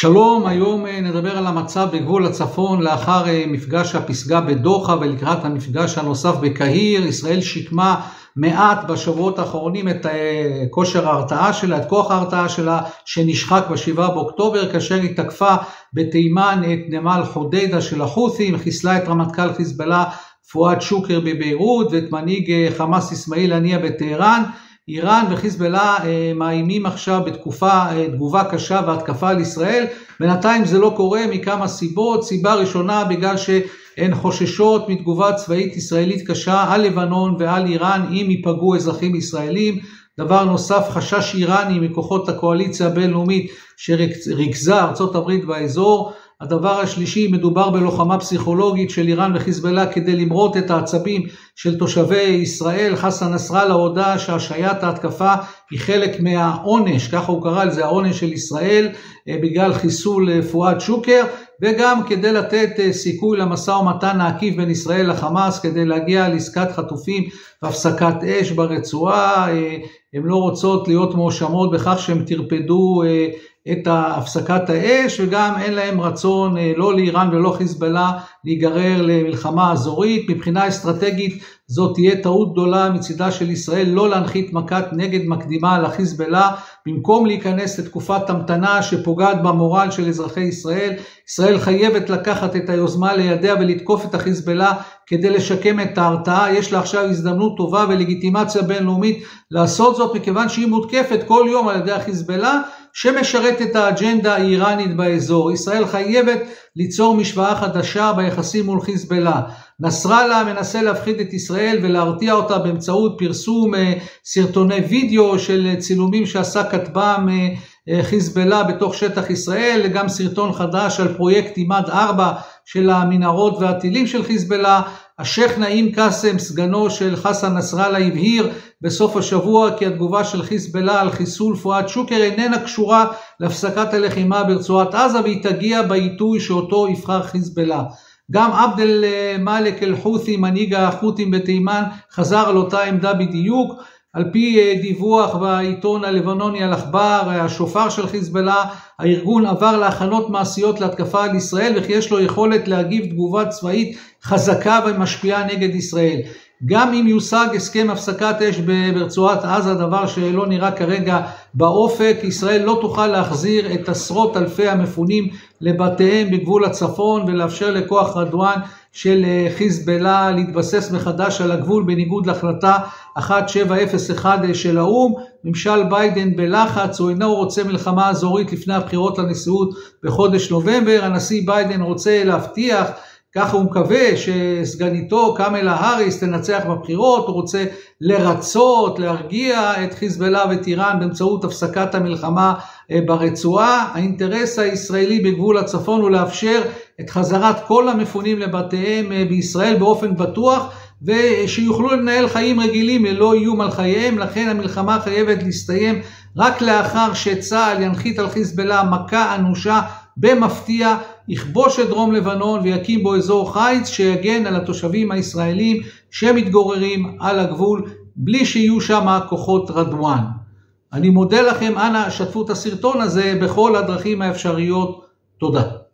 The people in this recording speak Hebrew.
שלום, היום אה, נדבר על המצב בגבול הצפון לאחר אה, מפגש הפסגה בדוחה ולקראת המפגש הנוסף בקהיר. ישראל שיקמה מעט בשבועות האחרונים את אה, כושר ההרתעה שלה, את כוח ההרתעה שלה שנשחק ב-7 באוקטובר כאשר היא תקפה בתימן את נמל חודיידה של החות'ים, חיסלה את רמטכ"ל חיזבאללה פואד שוקר בביירות ואת מנהיג חמאס אסמאעיל הנייה בטהרן. איראן וחיזבאללה אה, מאיימים עכשיו בתקופה, אה, תגובה קשה והתקפה על ישראל. בינתיים זה לא קורה מכמה סיבות. סיבה ראשונה בגלל שהן חוששות מתגובה צבאית ישראלית קשה על לבנון ועל איראן אם ייפגעו אזרחים ישראלים. דבר נוסף, חשש איראני מכוחות הקואליציה הבינלאומית שריכזה ארצות הברית באזור. הדבר השלישי, מדובר בלוחמה פסיכולוגית של איראן וחיזבאללה כדי למרוט את העצבים של תושבי ישראל. חסן נסראללה הודה שהשעיית ההתקפה היא חלק מהעונש, ככה הוא קרא לזה, העונש של ישראל, אה, בגלל חיסול אה, פואד שוקר, וגם כדי לתת אה, סיכוי למשא ומתן העקיף בין ישראל לחמאס, כדי להגיע לעסקת חטופים והפסקת אש ברצועה. הן לא רוצות להיות מואשמות בכך שהן טרפדו את הפסקת האש וגם אין להם רצון לא לאיראן ולא חיזבאללה להיגרר למלחמה אזורית. מבחינה אסטרטגית זאת תהיה טעות גדולה מצידה של ישראל לא להנחית מכת נגד מקדימה לחיזבאללה במקום להיכנס לתקופת המתנה שפוגעת במורל של אזרחי ישראל. ישראל חייבת לקחת את היוזמה לידיה ולתקוף את החיזבאללה כדי לשקם את ההרתעה. יש לה עכשיו הזדמנות טובה ולגיטימציה בינלאומית לעשות זאת מכיוון שהיא מותקפת כל יום על ידי החיזבאללה שמשרת את האג'נדה האיראנית באזור. ישראל חייבת ליצור משוואה חדשה ביחסים מול חיזבאללה. נסראללה מנסה להפחיד את ישראל ולהרתיע אותה באמצעות פרסום אה, סרטוני וידאו של צילומים שעשה כטב"ם אה, חיזבאללה בתוך שטח ישראל, גם סרטון חדש על פרויקט עימד 4 של המנהרות והטילים של חיזבאללה. השייח' נעים קאסם, סגנו של חסן נסראללה, הבהיר בסוף השבוע כי התגובה של חיזבאללה על חיסול פואד שוקר איננה קשורה להפסקת הלחימה ברצועת עזה והיא תגיע בעיתוי שאותו יבחר חיזבאללה. גם עבד אל מאלק אל-חות'י, מנהיג החות'ים בתימן, חזר על אותה עמדה בדיוק. על פי אה, דיווח בעיתון הלבנוני על-עכבר, השופר של חיזבאללה, הארגון עבר להכנות מעשיות להתקפה על ישראל וכי יש לו יכולת להגיב תגובה צבאית חזקה ומשפיעה נגד ישראל. גם אם יושג הסכם הפסקת אש ברצועת עזה, דבר שלא נראה כרגע באופק, ישראל לא תוכל להחזיר את עשרות אלפי המפונים לבתיהם בגבול הצפון ולאפשר לכוח רדואן של אה, חיזבאללה להתבסס מחדש על הגבול בניגוד להחלטה 1701 של האו"ם. ממשל ביידן בלחץ, הוא אינו רוצה מלחמה אזורית לפני הבחירות לנשיאות בחודש נובמבר. הנשיא ביידן רוצה להבטיח ככה הוא מקווה שסגניתו קמלה האריס תנצח בבחירות, הוא רוצה לרצות, להרגיע את חיזבאללה ואת איראן באמצעות הפסקת המלחמה אה, ברצועה. האינטרס הישראלי בגבול הצפון הוא לאפשר את חזרת כל המפונים לבתיהם אה, בישראל באופן בטוח ושיוכלו לנהל חיים רגילים ללא איום על חייהם, לכן המלחמה חייבת להסתיים רק לאחר שצה"ל ינחית על חיזבאללה מכה אנושה במפתיע יכבוש את דרום לבנון ויקים בו אזור חיץ שיגן על התושבים הישראלים שמתגוררים על הגבול בלי שיהיו שם כוחות רדואן. אני מודה לכם, אנא שתפו את הסרטון הזה בכל הדרכים האפשריות. תודה.